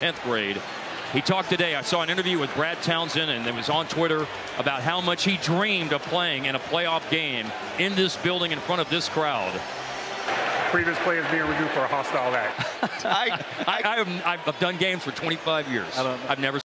10th grade. He talked today. I saw an interview with Brad Townsend, and it was on Twitter about how much he dreamed of playing in a playoff game in this building in front of this crowd. Previous players being reviewed for a hostile act. I, I, I have, I've done games for 25 years. I've never